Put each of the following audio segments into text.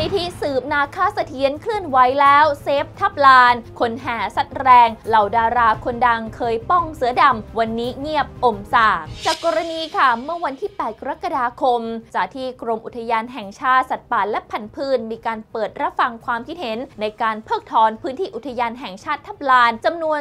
นิธิสืบนาคาเสถียรเคลื่อนไหวแล้ว เซฟทับลาน คนแห่สัตว์แรง เหล่าดาราคนดังเคยป้องเสือดำ วันนี้เงียบอมสากจากกรณีค่ะเมื่อวันที่ 8 กรกฎาคม จากที่กรมอุทยานแห่งชาติสัตว์ป่าและพันธุ์พืชมีการเปิดรับฟังความคิดเห็น ในการเพิกถอนพื้นที่อุทยานแห่งชาติทับลานจำนวน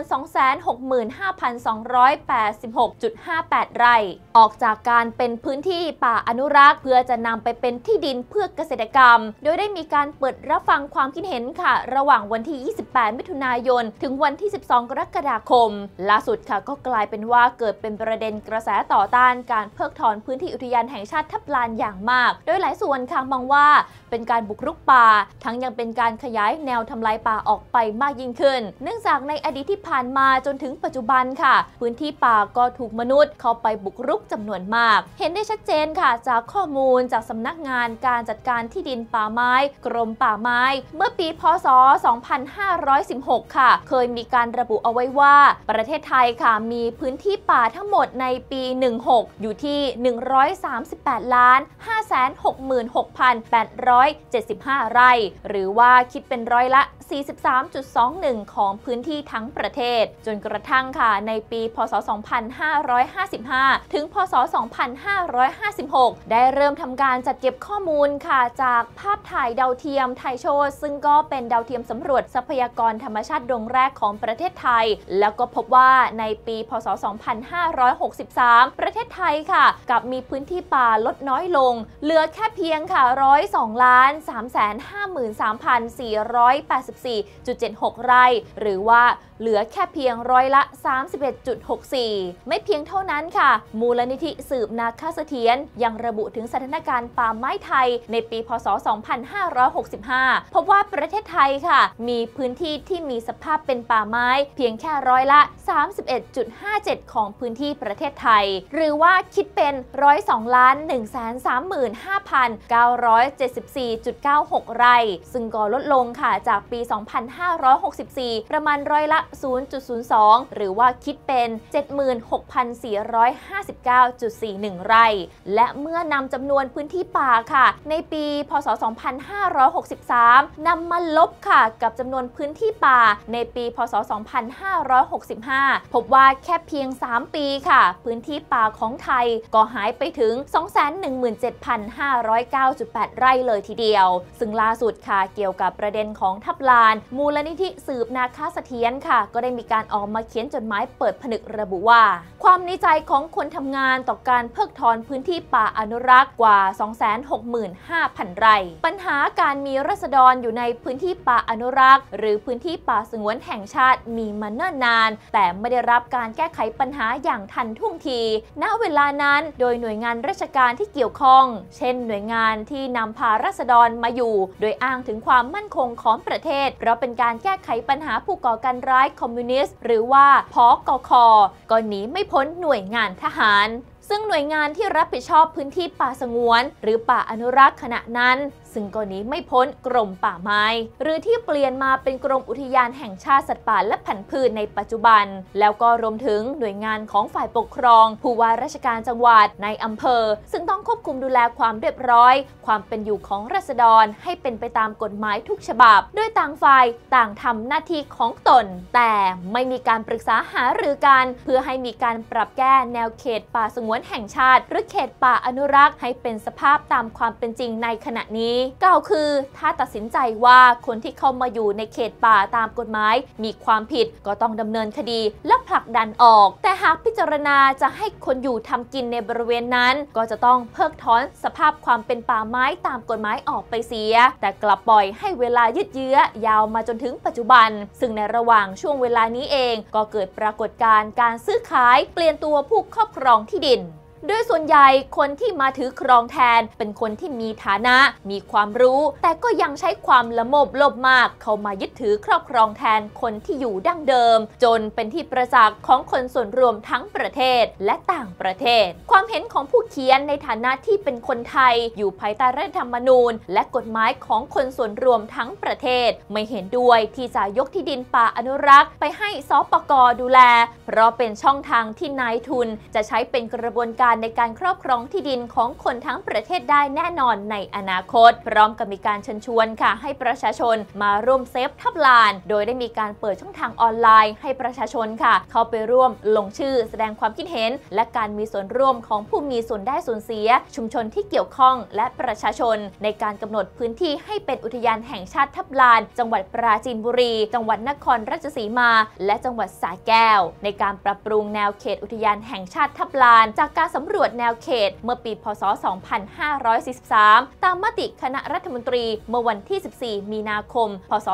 265,286.58 ไร่ ออกจากการเป็นพื้นที่ป่าอนุรักษ์ เพื่อจะนำไปเป็นที่ดินเพื่อเกษตรกรรม โดยได้ได้มีการเปิดรับฟังความคิดเห็นค่ะ ระหว่างวันที่ 28 มิถุนายน ถึงวันที่ 12 กรกฎาคม ล่าสุดค่ะก็กลายเป็นว่าเกิดเป็นประเด็นกระแสต่อต้านการเพิกถอนพื้นที่อุทยานแห่งชาติทับลานอย่างมาก โดยหลายส่วนค่ะมองว่า เป็นการบุกรุกป่า ทั้งยังเป็นการขยายแนวทำลายป่าออกไปมากยิ่งขึ้น เนื่องจากในอดีตที่ผ่านมาจนถึงปัจจุบันค่ะ พื้นที่ป่าก็ถูกมนุษย์เข้าไปบุกรุกจำนวนมาก เห็นได้ชัดเจนค่ะ จากข้อมูลจากสำนักงานการจัดการที่ดินป่าไม้ กรมป่าไม้ เมื่อปีพศ 2516 ค่ะ เคยมีการระบุเอาไว้ว่า ประเทศไทยค่ะมีพื้นที่ป่าทั้งหมดในปี 16 อยู่ที่ 138 ล้าน5 6 6 8 75 ไร่ หรือว่าคิดเป็นร้อยละ 43.21 ของพื้นที่ทั้งประเทศ จนกระทั่งค่ะในปี พศ 2555 ถึง พศ 2556 ได้เริ่มทำการจัดเก็บข้อมูลค่ะจากภาพถ่ายดาวเทียมไทโชว์ซึ่งก็เป็นดาวเทียมสำรวจทรัพยากรธรรมชาติดวงแรกของประเทศไทย แล้วก็พบว่าในปี พศ 2563 ประเทศไทยค่ะ กับมีพื้นที่ป่าลดน้อยลง เหลือแค่เพียงค่ะ102ล้านาน3 5 3 4 8 4 7 6 ไร่ หรือว่าเหลือแค่เพียงร้อยละ 31.64 ไม่เพียงเท่านั้นค่ะ มูลนิธิสืบนาคาเสถียรยังระบุถึงสถานการณ์ป่าไม้ไทยในปี พศ 2565 พบว่าประเทศไทยค่ะ มีพื้นที่ที่มีสภาพเป็นป่าไม้ เพียงแค่ร้อยละ 31.57 ของพื้นที่ประเทศไทย หรือว่าคิดเป็นร้อย2ล้าน135,974.96 ไร่ ซึ่งก็ลดลงค่ะจากปี 2564 ประมาณร้อยละ0.02 หรือว่าคิดเป็น 76,459.41 ไร่ และเมื่อนำจำนวนพื้นที่ป่าค่ะ ในปี พศ 2563 นำมาลบค่ะกับจำนวนพื้นที่ป่าในปี พศ 2565 พบว่าแค่เพียง 3 ปีค่ะ พื้นที่ป่าของไทยก็หายไปถึง 217,509.8 ไร่เลยทีเดียว ซึ่งล่าสุดค่ะเกี่ยวกับประเด็นของทับลาน มูลนิธิสืบนาคาเสถียรค่ะก็ได้มีการออกมาเขียนจดหมายเปิดผนึกระบุว่า ความในใจของคนทำงานต่อการเพิกถอนพื้นที่ป่าอนุรักษ์กว่า 265,000 ไร่ ปัญหาการมีรัษฎรอยู่ในพื้นที่ป่าอนุรักษ์ หรือพื้นที่ป่าสงวนแห่งชาติมีมาเนิ่นนาน แต่ไม่ได้รับการแก้ไขปัญหาอย่างทันท่วงที ณ เวลานั้นโดยหน่วยงานราชการที่เกี่ยวข้อง เช่น หน่วยงานที่นำพารัษฎรมาอยู่ โดยอ้างถึงความมั่นคงของประเทศเพราะเป็นการแก้ไขปัญหาผู้ก่อการร้ายคอมมิวนิสต์ หรือว่าพอกคก็หนีไม่พ้นหน่วยงานทหารซึ่งหน่วยงานที่รับผิดชอบพื้นที่ป่าสงวน หรือป่าอนุรักษ์ขณะนั้น ซึ่งก็นี้ไม่พ้นกรมป่าไม้ หรือที่เปลี่ยนมาเป็นกรมอุทยานแห่งชาติสัตว์ป่าและพันธุ์พืชในปัจจุบัน แล้วก็รวมถึงหน่วยงานของฝ่ายปกครอง ผู้ว่าราชการจังหวัดในอำเภอ ซึ่งต้องควบคุมดูแลความเรียบร้อย ความเป็นอยู่ของราษฎรให้เป็นไปตามกฎหมายทุกฉบับด้วยต่างฝ่ายต่างทำหน้าที่ของตน แต่ไม่มีการปรึกษาหารือกันเพื่อให้มีการปรับแก้แนวเขตป่าสงวนแห่งชาติ หรือเขตป่าอนุรักษ์ให้เป็นสภาพตามความเป็นจริงในขณะนี้กล่าวคือ ถ้าตัดสินใจว่าคนที่เข้ามาอยู่ในเขตป่าตามกฎหมาย มีความผิดก็ต้องดำเนินคดีและผลักดันออก แต่หากพิจารณาจะให้คนอยู่ทำกินในบริเวณนั้น ก็จะต้องเพิกถอนสภาพความเป็นป่าไม้ตามกฎหมายออกไปเสีย แต่กลับปล่อยให้เวลายืดเยื้อยาวมาจนถึงปัจจุบัน ซึ่งในระหว่างช่วงเวลานี้เอง ก็เกิดปรากฏการณ์การซื้อขาย เปลี่ยนตัวผู้ครอบครองที่ดิน โดยส่วนใหญ่คนที่มาถือครองแทนเป็นคนที่มีฐานะ มีความรู้ แต่ก็ยังใช้ความละโมบโลภมาก เข้ามายึดถือครอบครองแทนคนที่อยู่ดั้งเดิม จนเป็นที่ประจักษ์ของคนส่วนรวมทั้งประเทศและต่างประเทศ ความเห็นของผู้เขียนในฐานะที่เป็นคนไทย อยู่ภายใต้รัฐธรรมนูญ และกฎหมายของคนส่วนรวมทั้งประเทศ ไม่เห็นด้วยที่จะยกที่ดินป่าอนุรักษ์ ไปให้สปกดูแล เพราะเป็นช่องทางที่นายทุนจะใช้เป็นกระบวนการญในการครอบครองที่ดินของคนทั้งประเทศได้แน่นอนในอนาคต พร้อมกับมีการเชิญชวนค่ะ ให้ประชาชนมาร่วมเซฟทับลาน โดยได้มีการเปิดช่องทางออนไลน์ ให้ประชาชนค่ะ เข้าไปร่วมลงชื่อแสดงความคิดเห็น และการมีส่วนร่วมของผู้มีส่วนได้ส่วนเสีย ชุมชนที่เกี่ยวข้องและประชาชน ในการกำหนดพื้นที่ให้เป็นอุทยานแห่งชาติทับลาน จังหวัดปราจีนบุรี จังหวัดนครราชสีมา และจังหวัดสระแก้ว ในการปรับปรุงแนวเขตอุทยานแห่งชาติทับลาน จากการสำรวจแนวเขตเมื่อปีพศ 2543 ตามมติคณะรัฐมนตรีเมื่อวันที่ 14 มีนาคม พศ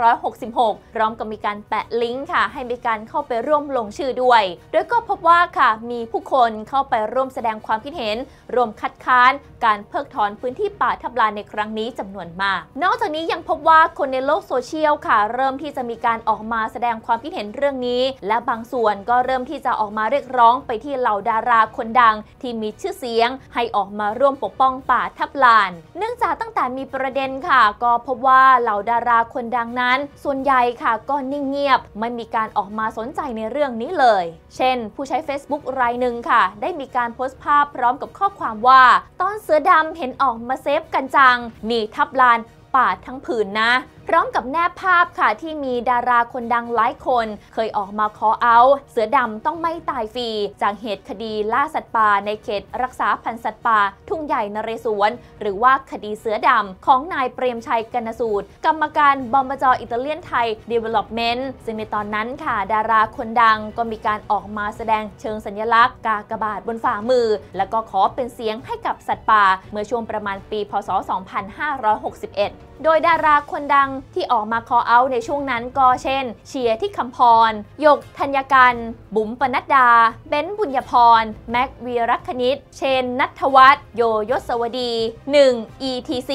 2566 พร้อมกับมีการแปะลิงก์ค่ะ ให้มีการเข้าไปร่วมลงชื่อด้วย โดยก็พบว่าค่ะมีผู้คนเข้าไปร่วมแสดงความคิดเห็นร่วมคัดค้าน การเพิกถอนพื้นที่ป่าทับลานในครั้งนี้จำนวนมาก นอกจากนี้ยังพบว่าคนในโลกโซเชียลค่ะ เริ่มที่จะมีการออกมาแสดงความคิดเห็นเรื่องนี้ และบางส่วนก็เริ่มที่จะออกมาเรียกร้องไปที่เหล่าดาราคนดังที่มีชื่อเสียงให้ออกมาร่วมปกป้องป่าทับลาน เนื่องจากตั้งแต่มีประเด็นค่ะ ก็พบว่าเหล่าดาราคนดังนั้น ส่วนใหญ่ค่ะก็นิ่งเงียบ ไม่มีการออกมาสนใจในเรื่องนี้เลย เช่น ผู้ใช้ Facebook รายหนึ่งค่ะ ได้มีการโพสต์ภาพพร้อมกับข้อความว่าตอนเสือดำเห็นออกมาเซฟกันจังนี่ทับลานป่าทั้งผืนนะพร้อมกับแนบภาพค่ะที่มีดาราคนดังหลายคน เคยออกมาขอเอา เสือดำต้องไม่ตายฟรี จากเหตุคดีล่าสัตว์ป่าในเขตรักษาพันธุ์สัตว์ป่าทุ่งใหญ่นเรศวร หรือว่าคดีเสือดำของนายเปรมชัยกนสูตร กรรมการบอมบจอิตาเลียนไทย Development ซึ่งในตอนนั้นค่ะ ดาราคนดังก็มีการออกมาแสดงเชิงสัญลักษณ์ กากบาทบนฝ่ามือ แล้วก็ขอเป็นเสียงให้กับสัตว์ป่า เมื่อช่วงประมาณปี พศ 2561 โดยดาราคนดังที่ออกมา call out ในช่วงนั้นก็เช่น เชียร์ที่คำพร ยกธัญกัน บุ๋มปนัดดา เบ้นบุญญพร แม็กวีรักคณิต เชนนัทวัฒน์โยยศวดี 1 ETC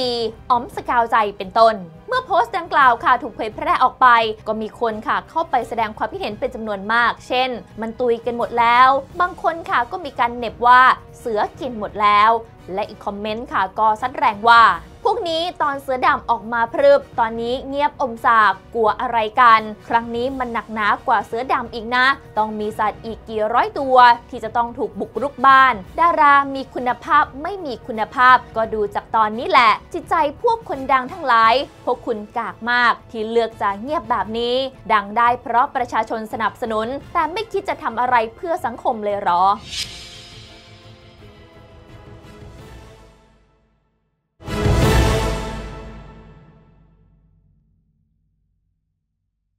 อ๋อมสกาวใจเป็นต้น เมื่อโพสต์ดังกล่าวค่ะถูกเผยแพร่ออกไป ก็มีคนค่ะเข้าไปแสดงความคิดเห็นเป็นจำนวนมาก เช่น มันตุยกันหมดแล้ว บางคนค่ะก็มีการเน็บว่าเสือกินหมดแล้ว และอีกคอมเมนต์ค่ะก็ซัดแรงว่า วกนี้ตอนเสือดำออกมาพรึบ ตอนนี้เงียบอมสาบกลัวอะไรกัน ครั้งนี้มันหนักหนากว่าเสือดำอีกนะ ต้องมีสัตว์อีกกี่ร้อยตัว ที่จะต้องถูกบุกรุกบ้าน ดารามีคุณภาพไม่มีคุณภาพ ก็ดูจากตอนนี้แหละ จิตใจพวกคนดังทั้งหลายพวกคุณกากมากที่เลือกจะเงียบแบบนี้ ดังได้เพราะประชาชนสนับสนุน แต่ไม่คิดจะทำอะไรเพื่อสังคมเลยหรอ